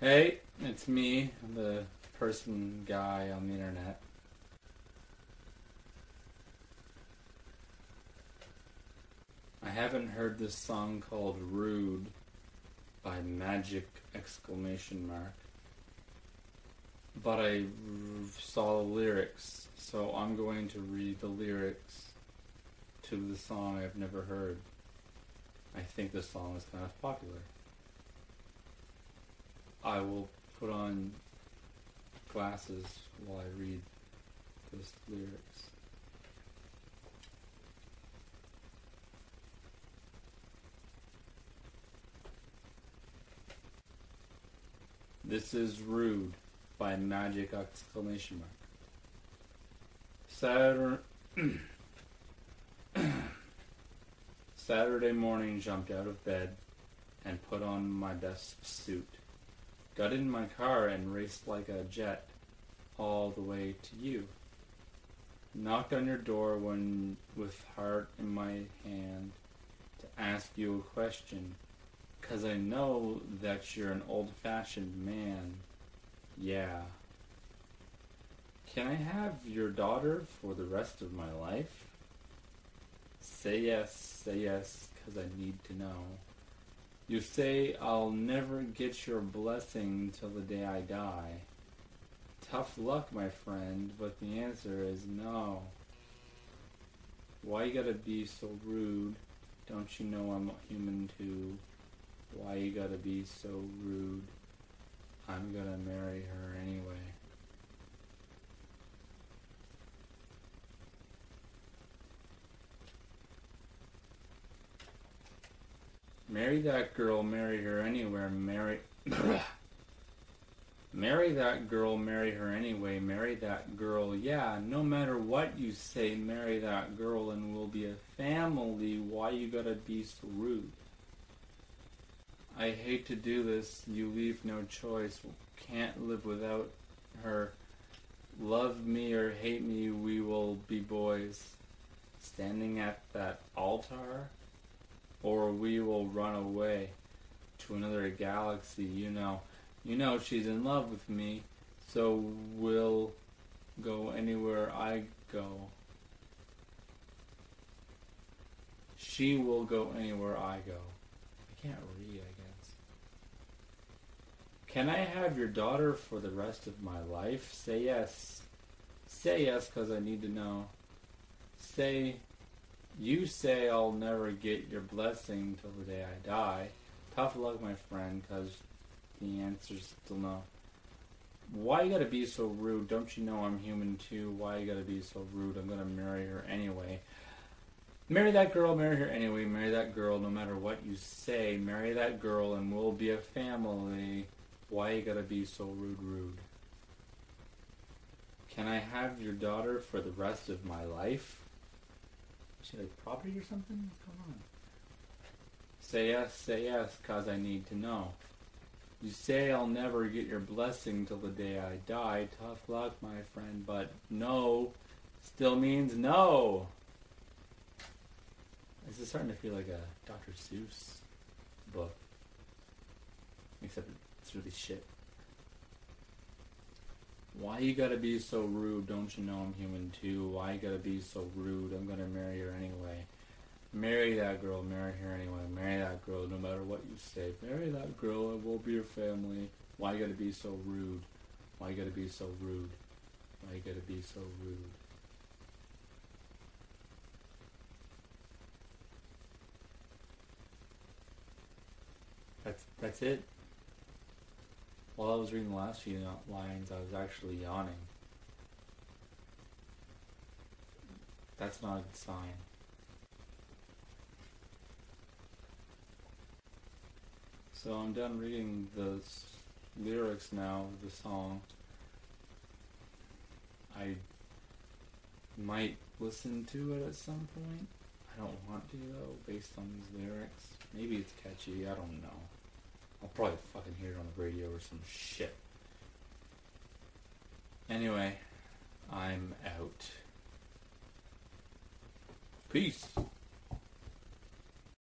Hey, it's me, the person guy on the internet. I haven't heard this song called Rude by Magic exclamation mark. But I saw the lyrics, so I'm going to read the lyrics to the song I've never heard. I think this song is kind of popular. I will put on glasses while I read those lyrics. This is rude by magic exclamation mark. Saturday, Saturday morning jumped out of bed and put on my best suit. Got in my car and raced like a jet all the way to you. Knocked on your door when with heart in my hand to ask you a question. Cause I know that you're an old fashioned man. Yeah. Can I have your daughter for the rest of my life? Say yes, say yes, cause I need to know. You say I'll never get your blessing till the day I die. Tough luck, my friend, but the answer is no. Why you gotta be so rude? Don't you know I'm human too? Why you gotta be so rude? I'm gonna marry her anyway. Marry that girl, marry her anywhere, marry. marry that girl, marry her anyway, marry that girl, yeah, no matter what you say, marry that girl and we'll be a family. Why you gotta be so rude? I hate to do this, you leave no choice, can't live without her. Love me or hate me, we will be boys. Standing at that altar or we will run away to another galaxy. You know, you know she's in love with me, so we'll go anywhere I go. She will go anywhere I go. I can't read, I guess. Can I have your daughter for the rest of my life? Say yes. Say yes, because I need to know. Say you say I'll never get your blessing till the day I die. Tough luck, my friend, because the answer's still no. Why you gotta be so rude? Don't you know I'm human too? Why you gotta be so rude? I'm gonna marry her anyway. Marry that girl, marry her anyway. Marry that girl no matter what you say. Marry that girl and we'll be a family. Why you gotta be so rude, rude? Can I have your daughter for the rest of my life? She like property or something? Come on? Say yes, say yes, cause I need to know. You say I'll never get your blessing till the day I die. Tough luck, my friend, but no still means no. This is starting to feel like a Dr. Seuss book. Except it's really shit. Why you gotta be so rude? Don't you know I'm human too? Why you gotta be so rude? I'm gonna marry her anyway. Marry that girl, marry her anyway. Marry that girl no matter what you say. Marry that girl and we'll be your family. Why you gotta be so rude? Why you gotta be so rude? Why you gotta be so rude? That's that's it. While I was reading the last few lines, I was actually yawning. That's not a good sign. So I'm done reading the lyrics now of the song. I might listen to it at some point. I don't want to though, based on these lyrics. Maybe it's catchy, I don't know. I'll probably fucking hear it on the radio or some shit. Anyway, I'm out. Peace.